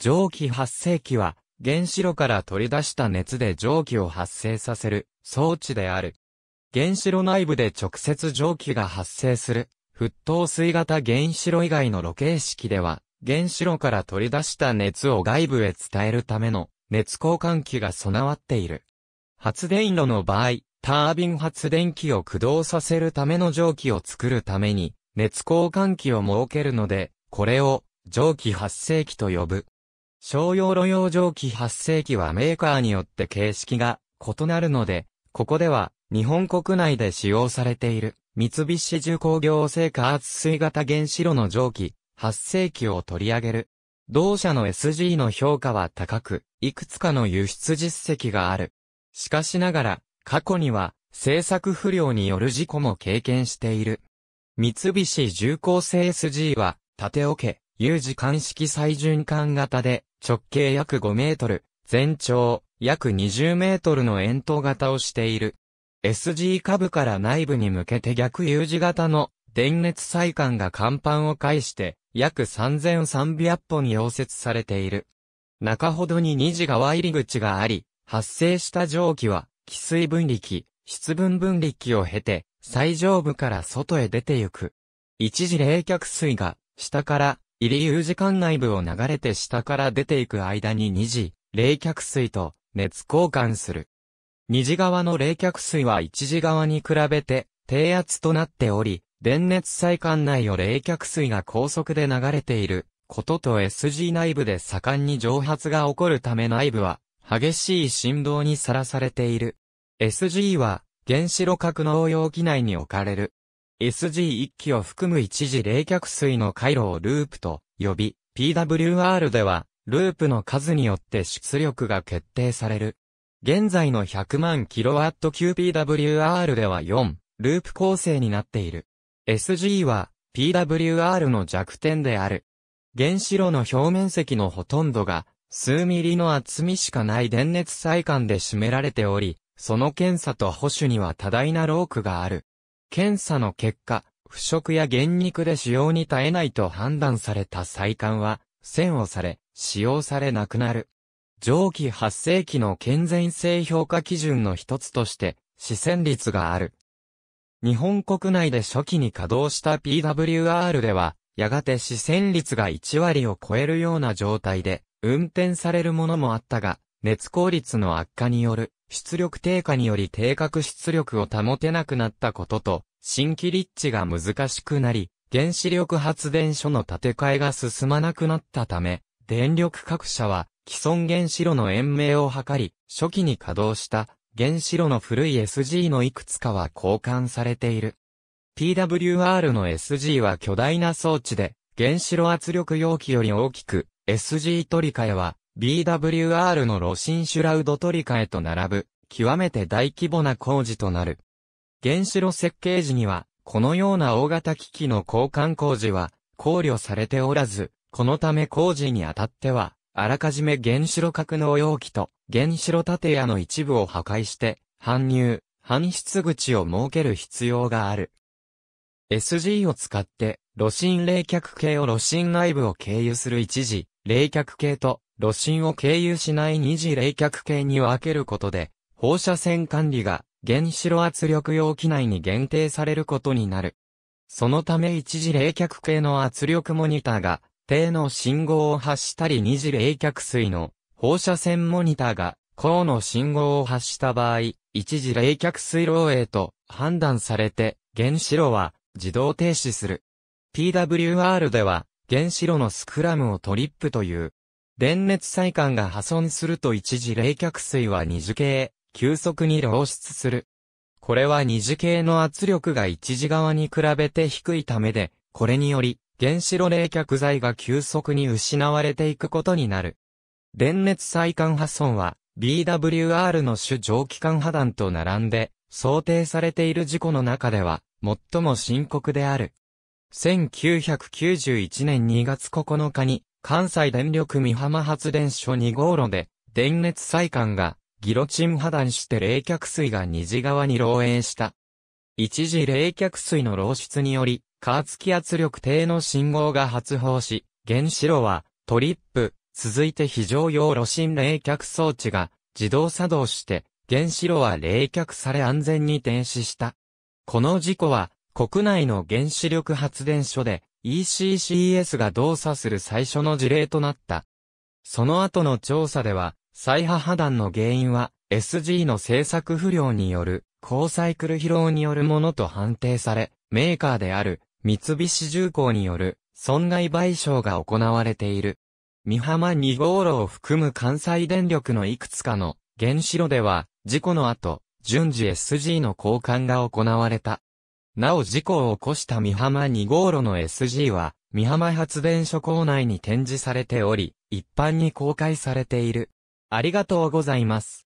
蒸気発生器は、原子炉から取り出した熱で蒸気を発生させる装置である。原子炉内部で直接蒸気が発生する沸騰水型原子炉以外の露形式では、原子炉から取り出した熱を外部へ伝えるための熱交換器が備わっている。発電炉の場合、タービン発電機を駆動させるための蒸気を作るために熱交換器を設けるので、これを蒸気発生器と呼ぶ。商用路用蒸気発生器はメーカーによって形式が異なるので、ここでは日本国内で使用されている三菱重工業製加圧水型原子炉の蒸気発生器を取り上げる。同社の SG の評価は高く、いくつかの輸出実績がある。しかしながら、過去には製作不良による事故も経験している。三菱重工製 SG は、縦桶、有事管式再循環型で、直径約5メートル、全長約20メートルの円筒型をしている。SG 下から内部に向けて逆 U 字型の電熱細管が甲板を介して約3300本溶接されている。中ほどに二次側入り口があり、発生した蒸気は、気水分離器、湿分分離器を経て、最上部から外へ出てゆく。一次冷却水が、下から入り U 時間内部を流れて下から出ていく間に二次、冷却水と熱交換する。二次側の冷却水は一次側に比べて低圧となっており、電熱細管内を冷却水が高速で流れていることと SG 内部で盛んに蒸発が起こるため内部は激しい振動にさらされている。SG は原子炉格納容器内に置かれる。SG1 機を含む一次冷却水の回路をループと呼び、PWR では、ループの数によって出力が決定される。現在の100万 kWqPWR では4、ループ構成になっている。SG は、PWR の弱点である。原子炉の表面積のほとんどが、数ミリの厚みしかない電熱細管で占められており、その検査と保守には多大なロークがある。検査の結果、腐食や原肉で使用に耐えないと判断された細管は、線をされ、使用されなくなる。蒸気発生器の健全性評価基準の一つとして、視線率がある。日本国内で初期に稼働した PWR では、やがて視線率が1割を超えるような状態で、運転されるものもあったが、熱効率の悪化による出力低下により低角出力を保てなくなったことと、新規立地が難しくなり、原子力発電所の建て替えが進まなくなったため、電力各社は既存原子炉の延命を図り、初期に稼働した原子炉の古い SG のいくつかは交換されている。PWR の SG は巨大な装置で、原子炉圧力容器より大きく、SG 取り替えは BWR のロシンシュラウド取り替えと並ぶ、極めて大規模な工事となる。原子炉設計時には、このような大型機器の交換工事は考慮されておらず、このため工事にあたっては、あらかじめ原子炉格納容器と原子炉建屋の一部を破壊して、搬入、搬出口を設ける必要がある。SG を使って、炉心冷却系を炉心内部を経由する一時、冷却系と炉心を経由しない二次冷却系に分けることで、放射線管理が原子炉圧力容器内に限定されることになる。そのため一次冷却系の圧力モニターが低の信号を発したり二次冷却水の放射線モニターが高の信号を発した場合、一次冷却水漏洩と判断されて原子炉は自動停止する。PWR では原子炉のスクラムをトリップという電熱細管が破損すると一時冷却水は二次系、急速に漏出する。これは二次系の圧力が一次側に比べて低いためで、これにより、原子炉冷却剤が急速に失われていくことになる。電熱細管破損は、BWR の主蒸気管破断と並んで、想定されている事故の中では、最も深刻である。1991年2月9日に、関西電力美浜発電所2号炉で、電熱細管が、ギロチン破断して冷却水が二次側に漏洩した。一次冷却水の漏出により、加圧気圧力低の信号が発放し、原子炉は、トリップ、続いて非常用炉心冷却装置が自動作動して原子炉は冷却され安全に停止した。この事故は国内の原子力発電所で ECCS が動作する最初の事例となった。その後の調査では、再破破断の原因は SG の製作不良による高サイクル疲労によるものと判定され、メーカーである三菱重工による損害賠償が行われている。三浜2号炉を含む関西電力のいくつかの原子炉では、事故の後、順次 SG の交換が行われた。なお事故を起こした三浜2号路の SG は、三浜発電所構内に展示されており、一般に公開されている。ありがとうございます。